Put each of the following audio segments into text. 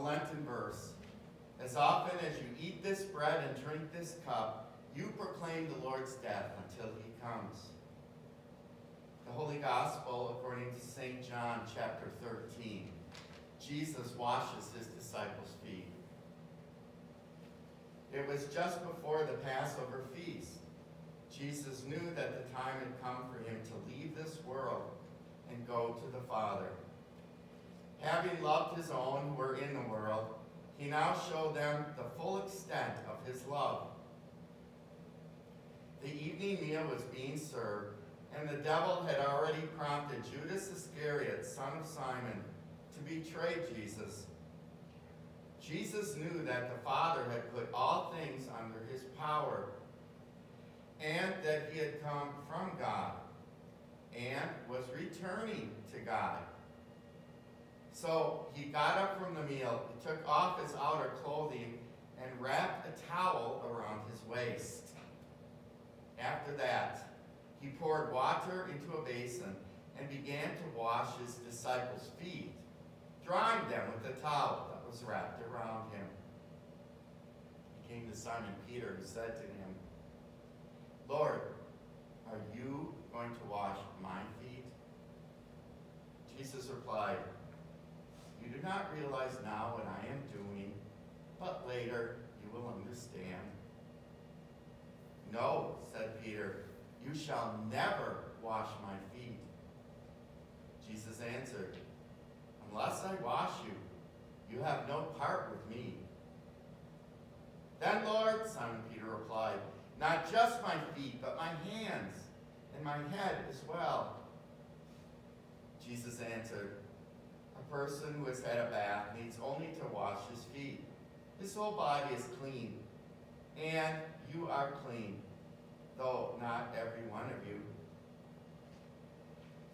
Lenten verse. As often as you eat this bread and drink this cup, you proclaim the Lord's death until he comes. The Holy Gospel according to St. John chapter 13. Jesus washes his disciples' feet. It was just before the Passover feast. Jesus knew that the time had come for him to leave this world and go to the Father. Having loved his own who were in the world, he now showed them the full extent of his love. The evening meal was being served, and the devil had already prompted Judas Iscariot, son of Simon, to betray Jesus. Jesus knew that the Father had put all things under his power, and that he had come from God, and was returning to God. So he got up from the meal, took off his outer clothing, and wrapped a towel around his waist. After that, he poured water into a basin and began to wash his disciples' feet, drying them with the towel that was wrapped around him. He came to Simon Peter, who said to him, Lord, are you going to wash my feet? Jesus replied, You do not realize now what I am doing, but later you will understand. No, said Peter, you shall never wash my feet. Jesus answered, Unless I wash you, you have no part with me. Then, Lord, Simon Peter replied, Not just my feet, but my hands and my head as well. Jesus answered, person who has had a bath needs only to wash his feet. His whole body is clean, and you are clean, though not every one of you.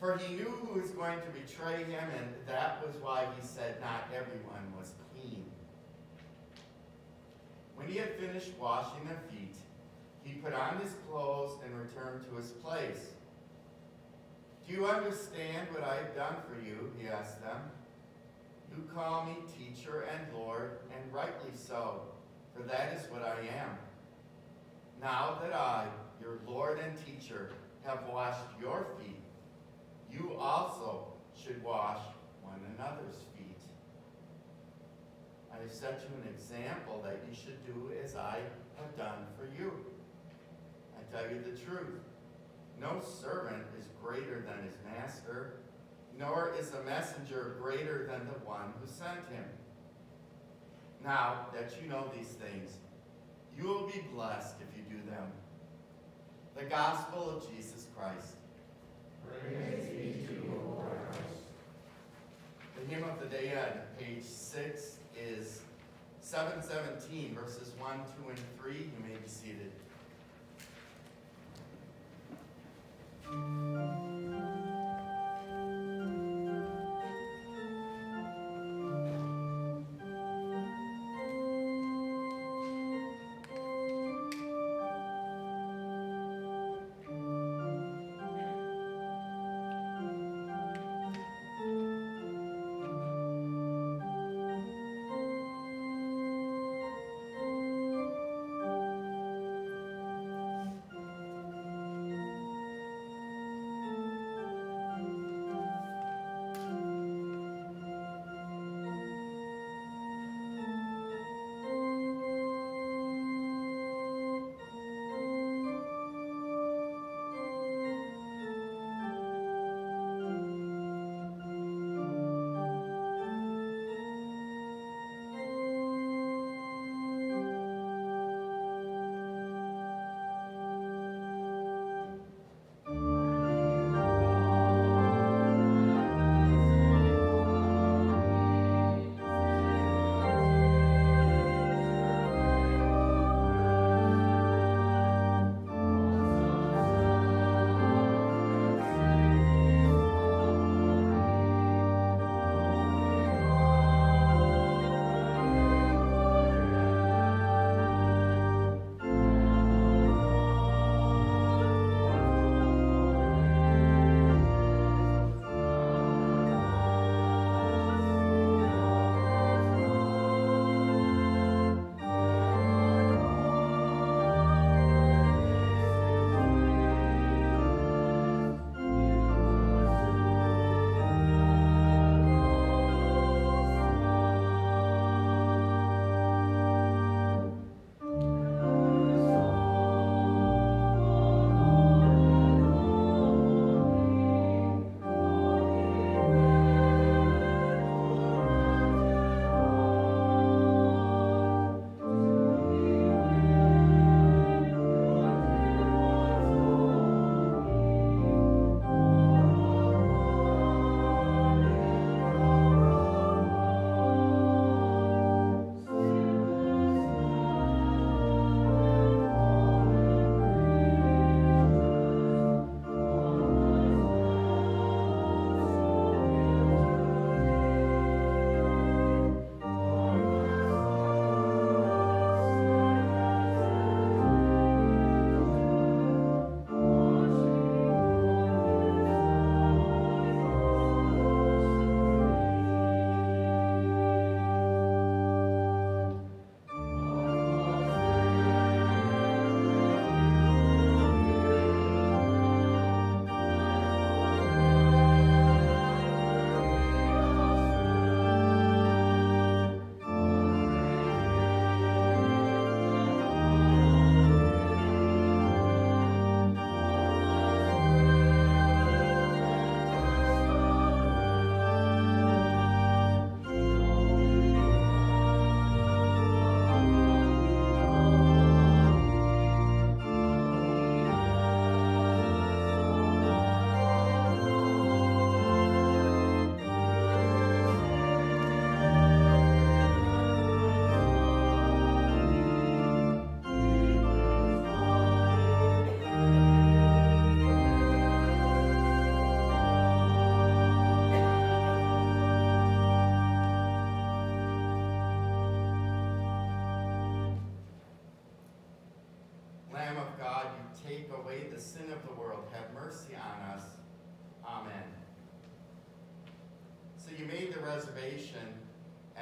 For he knew who was going to betray him, and that was why he said not everyone was clean. When he had finished washing their feet, he put on his clothes and returned to his place. Do you understand what I have done for you? He asked them. You call me teacher and Lord, and rightly so, for that is what I am. Now that I, your Lord and teacher, have washed your feet, you also should wash one another's feet. I have set you an example that you should do as I have done for you. I tell you the truth. No servant is greater than his master, nor is a messenger greater than the one who sent him. Now that you know these things, you will be blessed if you do them. The Gospel of Jesus Christ. Praise be to you, Lord Christ. The hymn of the day on page 6 is 717, verses 1, 2, and 3. You may be seated.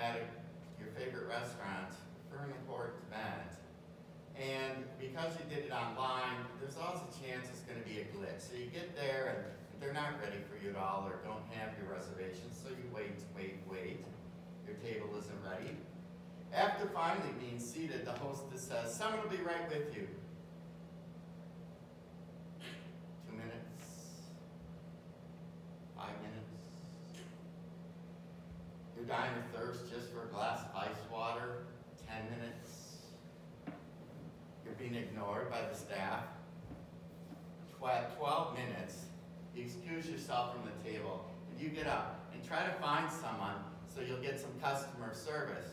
At your favorite restaurant for an important event, and because you did it online, there's always a chance it's gonna be a glitch. So you get there and they're not ready for you at all or don't have your reservation, so you wait, wait, wait. Your table isn't ready. After finally being seated, the hostess says, someone will be right with you. Two minutes, five minutes. You're dying of thirst just for a glass of ice water, ten minutes. You're being ignored by the staff. Twe- Twelve minutes, you excuse yourself from the table, and you get up and try to find someone so you'll get some customer service.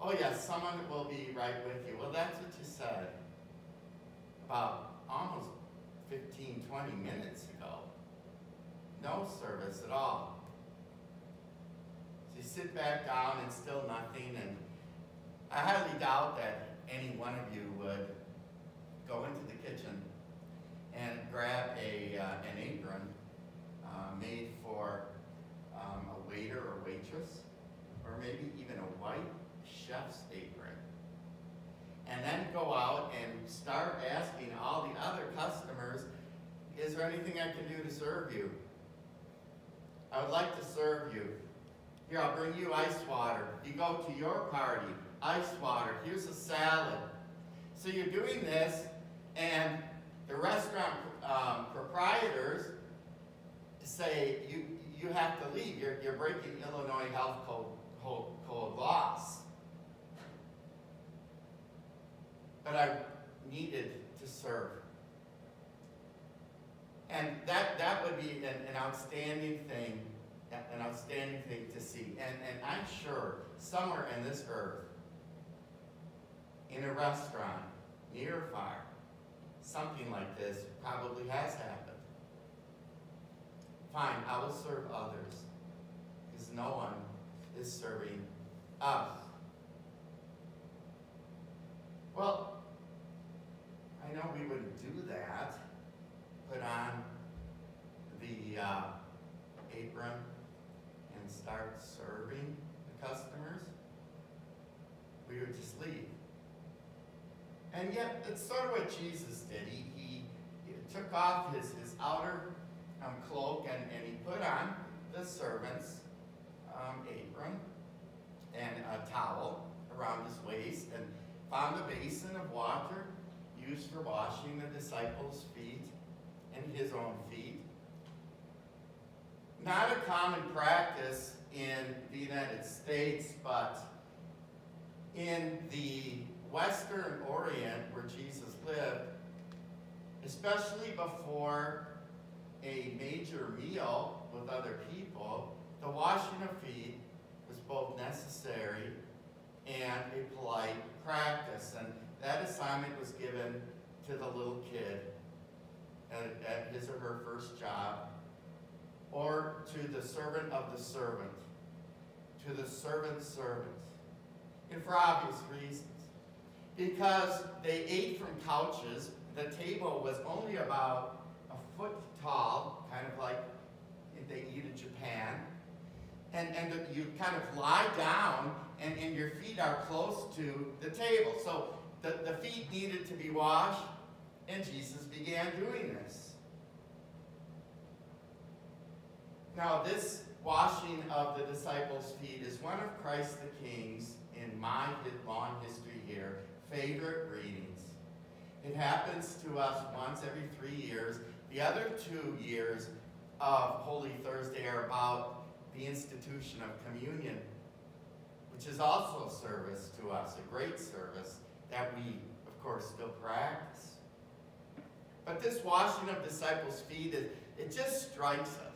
Oh yes, someone will be right with you. Well, that's what you said about almost 15, 20 minutes ago. No service at all. You sit back down and still nothing, and I highly doubt that any one of you would go into the kitchen and grab a, uh, an apron uh, made for um, a waiter or waitress, or maybe even a white chef's apron. And then go out and start asking all the other customers, is there anything I can do to serve you? I would like to serve you. Here, I'll bring you ice water. You go to your party, ice water. Here's a salad. So you're doing this, and the restaurant um, proprietors say you you have to leave. You're, you're breaking Illinois health code, code, code laws. But I needed to serve. And that, that would be an, an outstanding thing, an outstanding thing to see. And, and I'm sure somewhere in this earth, in a restaurant, near a fire, something like this probably has happened. Fine, I will serve others, because no one is serving us. Well, I know we wouldn't do that. Put on the uh, apron start serving the customers. We would just leave. And yet, it's sort of what Jesus did. He, he, he took off his, his outer um, cloak and, and he put on the servant's um, apron and a towel around his waist and found a basin of water used for washing the disciples' feet and his own feet. Not a common practice in the United States, but in the Western Orient where Jesus lived, especially before a major meal with other people, the washing of feet was both necessary and a polite practice. And that assignment was given to the little kid at, at his or her first job, or to the servant of the servant, to the servant's servant. And for obvious reasons. Because they ate from couches, the table was only about a foot tall, kind of like if they eat in Japan. And, and you kind of lie down and, and your feet are close to the table. So the, the feet needed to be washed, and Jesus began doing this. Now, this washing of the disciples' feet is one of Christ the King's, in my long history here, favorite readings. It happens to us once every three years. The other two years of Holy Thursday are about the institution of communion, which is also a service to us, a great service that we, of course, still practice. But this washing of disciples' feet, it, it just strikes us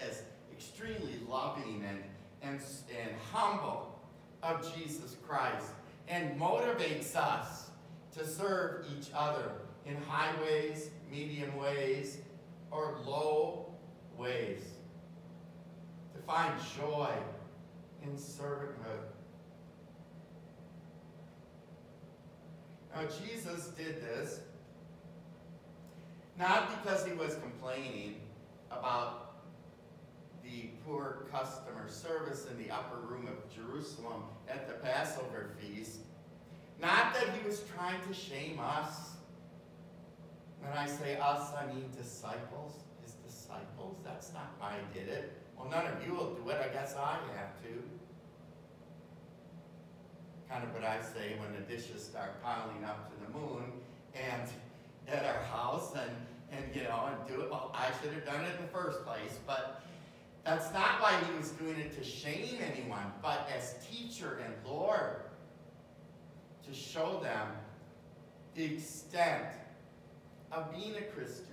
as extremely loving and, and, and humble of Jesus Christ and motivates us to serve each other in high ways, medium ways, or low ways. To find joy in servanthood. Now, Jesus did this not because he was complaining about the poor customer service in the upper room of Jerusalem at the Passover feast. Not that he was trying to shame us. When I say us, I mean disciples, his disciples. That's not why I did it. Well, none of you will do it. I guess I have to. Kind of what I say when the dishes start piling up to the moon and at our house and, and you know, and do it. Well, I should have done it in the first place, but that's not why he was doing it to shame anyone, but as teacher and Lord, to show them the extent of being a Christian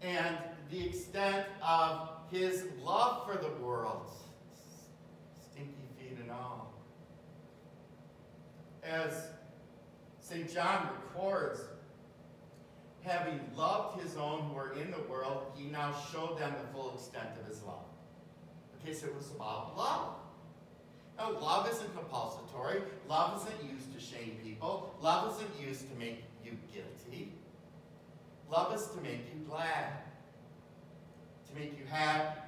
and the extent of his love for the world, stinky feet and all. As St. John records, having loved his own who are in the world, he now showed them the full extent of his love. Okay, so it was about love. Now, love isn't compulsory. Love isn't used to shame people. Love isn't used to make you guilty. Love is to make you glad, to make you happy,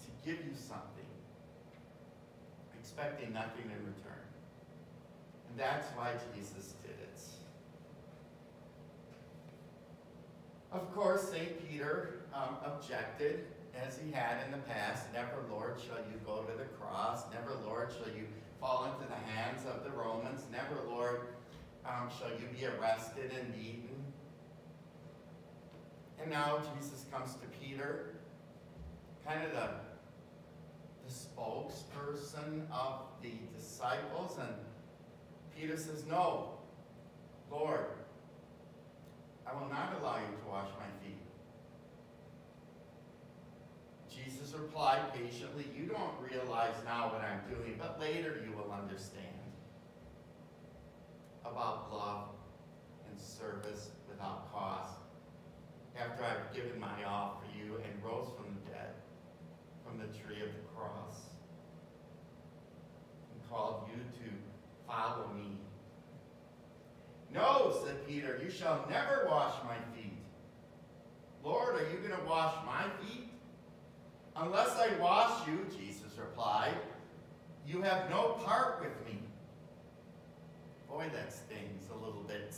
to give you something, expecting nothing in return. And that's why Jesus did it. Of course, St. Peter um, objected, as he had in the past, Never, Lord, shall you go to the cross. Never, Lord, shall you fall into the hands of the Romans. Never, Lord, um, shall you be arrested and beaten. And now Jesus comes to Peter, kind of the, the spokesperson of the disciples, and Peter says, No, Lord, I will not allow you to wash my feet. Jesus replied patiently, You don't realize now what I'm doing, but later you will understand about love and service without cost. After I've given my all for you and rose from the dead, from the tree of the cross, and called you to follow me. No, said Peter, you shall never wash my feet. Lord, are you going to wash my feet? Unless I wash you, Jesus replied, you have no part with me. Boy, that stings a little bit.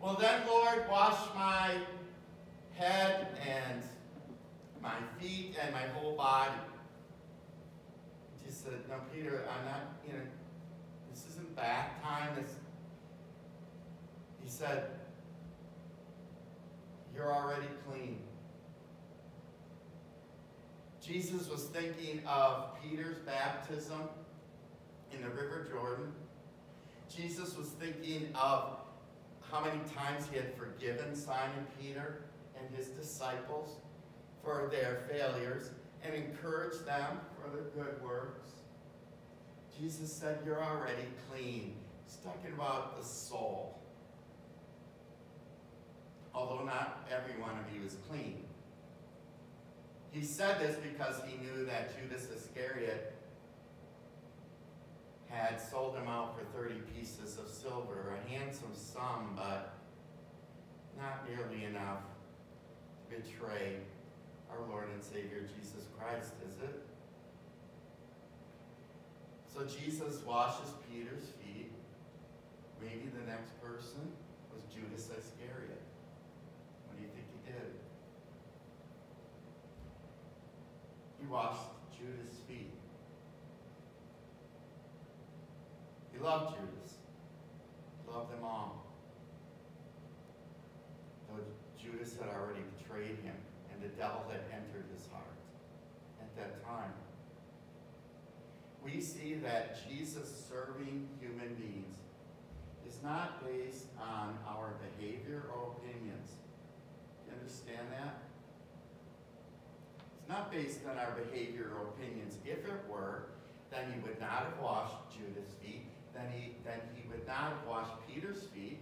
Well then, Lord, wash my head and my feet and my whole body. Jesus said, no, Peter, I'm not, you know, this isn't bath time. This, he said, you're already clean. Jesus was thinking of Peter's baptism in the River Jordan. Jesus was thinking of how many times he had forgiven Simon Peter and his disciples for their failures and encouraged them for their good works. Jesus said, You're already clean. He's talking about the soul. Although not every one of you is clean. He said this because he knew that Judas Iscariot had sold him out for 30 pieces of silver, a handsome sum, but not nearly enough to betray our Lord and Savior Jesus Christ, is it? So Jesus washes Peter's feet. Maybe the next person was Judas Iscariot. What do you think he did? He washed Judas' feet. He loved Judas. He loved them all. Though Judas had already betrayed him and the devil had entered his heart at that time. We see that Jesus serving human beings is not based on our behavior or opinions. Understand that? It's not based on our behavior or opinions. If it were, then he would not have washed Judas' feet. Then he, then he would not have washed Peter's feet,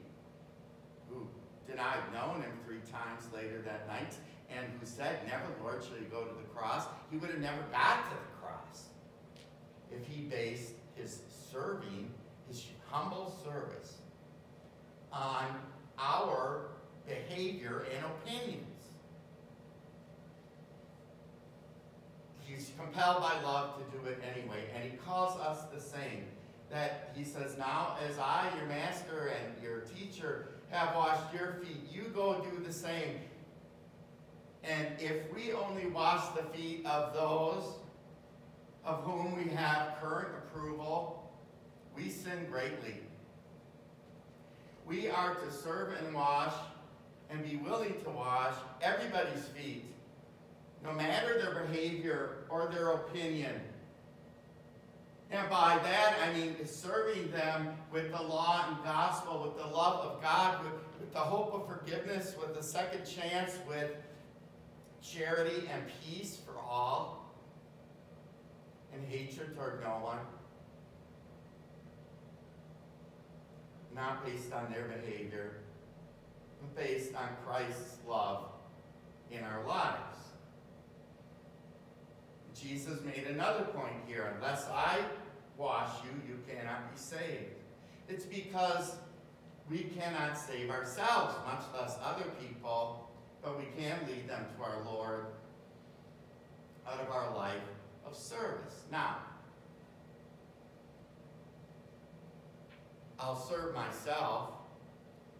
who denied knowing him three times later that night, and who said, Never, Lord, shall you go to the cross. He would have never got to the cross if he based his serving, his humble service, on our behavior and opinions. he's compelled by love to do it anyway. And he calls us the same. That he says, Now as I, your master and your teacher, have washed your feet, you go do the same. And if we only wash the feet of those of whom we have current approval, we sin greatly. We are to serve and wash and be willing to wash everybody's feet, no matter their behavior or their opinion. And by that, I mean serving them with the law and gospel, with the love of God, with, with the hope of forgiveness, with the second chance, with charity and peace for all, and hatred toward no one. Not based on their behavior, based on Christ's love in our lives. Jesus made another point here. Unless I wash you, you cannot be saved. It's because we cannot save ourselves, much less other people, but we can lead them to our Lord out of our life of service. Now, I'll serve myself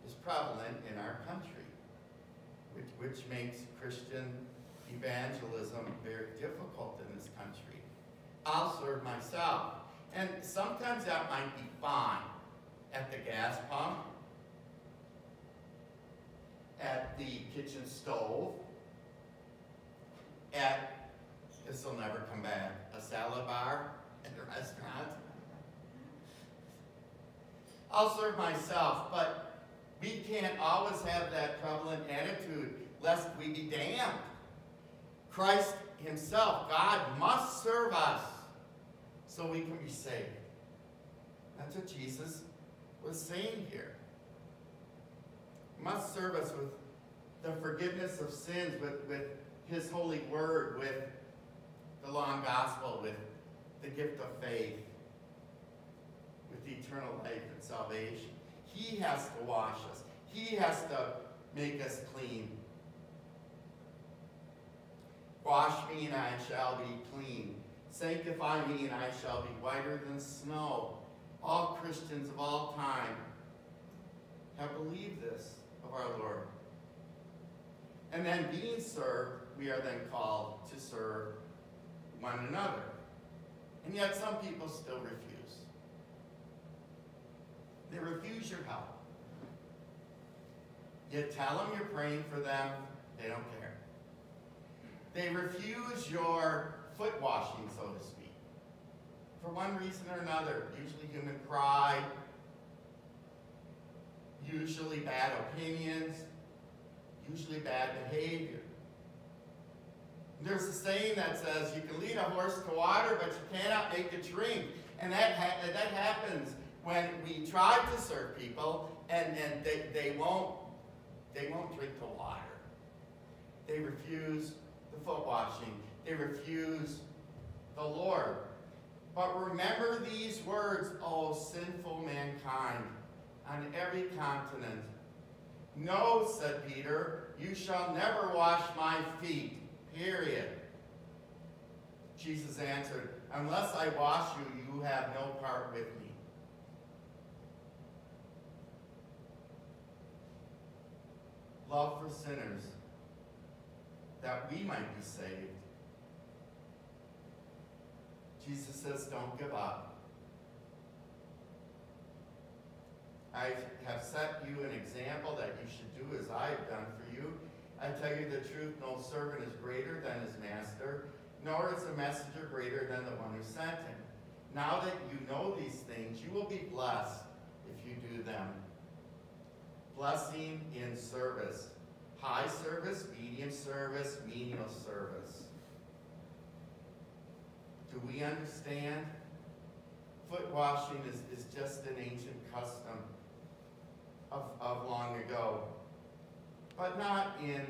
is prevalent in our country, which, which makes Christian evangelism very difficult in this country. I'll serve myself. And sometimes that might be fine at the gas pump, at the kitchen stove, at, this will never come back, a salad bar at a restaurant. I'll serve myself, but we can't always have that prevalent attitude lest we be damned. Christ himself, God, must serve us so we can be saved. That's what Jesus was saying here. He must serve us with the forgiveness of sins, with, with his holy word, with the law and gospel, with the gift of faith, with eternal life and salvation. He has to wash us. He has to make us clean. Wash me and I shall be clean. Sanctify me and I shall be whiter than snow. All Christians of all time have believed this of our Lord. And then being served, we are then called to serve one another. And yet some people still refuse. They refuse your help. You tell them you're praying for them, they don't care. They refuse your foot washing, so to speak. For one reason or another, usually human pride, usually bad opinions, usually bad behavior. There's a saying that says you can lead a horse to water, but you cannot make it drink. And that, ha that happens when we try to serve people and, and they, they, won't, they won't drink the water. They refuse the foot washing. They refuse the Lord. But remember these words, O sinful mankind, on every continent. No, said Peter, you shall never wash my feet, period. Jesus answered, unless I wash you, you have no part with me. Love for sinners, that we might be saved. Jesus says, don't give up. I have set you an example that you should do as I have done for you. I tell you the truth, no servant is greater than his master, nor is a messenger greater than the one who sent him. Now that you know these things, you will be blessed if you do them. Blessing in service. High service, medium service, menial service. Do we understand? Foot washing is, is just an ancient custom of, of long ago, but not in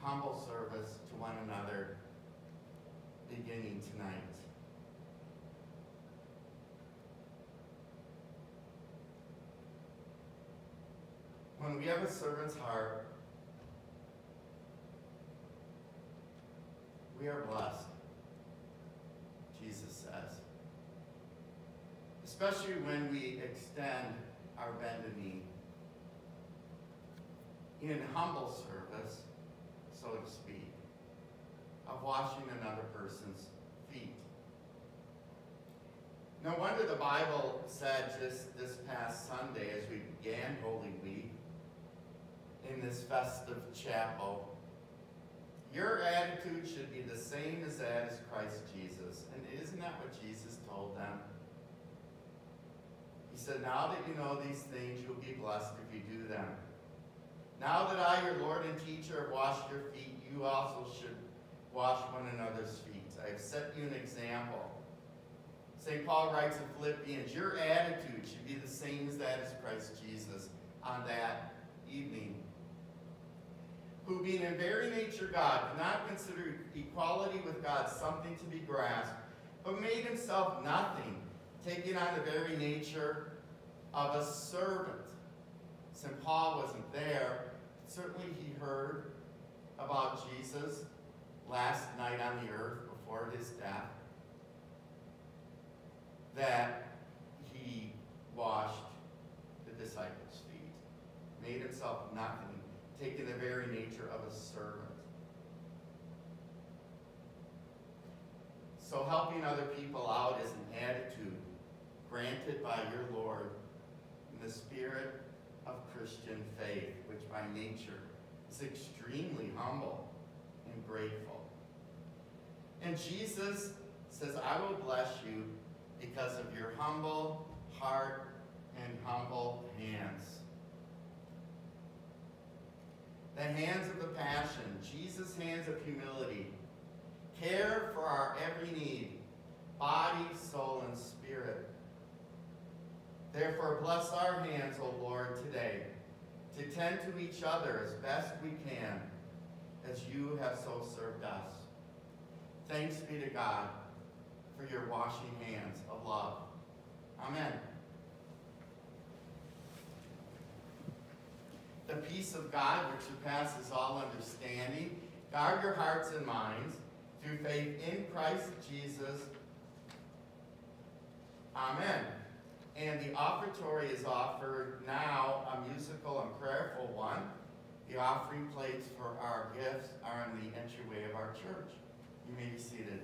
humble service to one another beginning tonight. when we have a servant's heart, we are blessed, Jesus says. Especially when we extend our bend knee in humble service, so to speak, of washing another person's feet. No wonder the Bible said just this past Sunday as we began Holy Week in this festive chapel, your attitude should be the same as that as Christ Jesus. And isn't that what Jesus told them? He said, Now that you know these things, you'll be blessed if you do them. Now that I, your Lord and teacher, have washed your feet, you also should wash one another's feet. I have set you an example. St. Paul writes in Philippians, Your attitude should be the same as that as Christ Jesus on that evening who being in very nature God, did not consider equality with God something to be grasped, but made himself nothing, taking on the very nature of a servant. St. Paul wasn't there. Certainly he heard about Jesus last night on the earth before his death, that he washed the disciples' feet, made himself nothing taking the very nature of a servant. So helping other people out is an attitude granted by your Lord in the spirit of Christian faith, which by nature is extremely humble and grateful. And Jesus says, I will bless you because of your humble heart and humble hands the hands of the passion, Jesus' hands of humility, care for our every need, body, soul, and spirit. Therefore, bless our hands, O Lord, today, to tend to each other as best we can, as you have so served us. Thanks be to God for your washing hands of love. Amen. The peace of God, which surpasses all understanding, guard your hearts and minds through faith in Christ Jesus. Amen. And the offertory is offered now, a musical and prayerful one. The offering plates for our gifts are in the entryway of our church. You may be seated.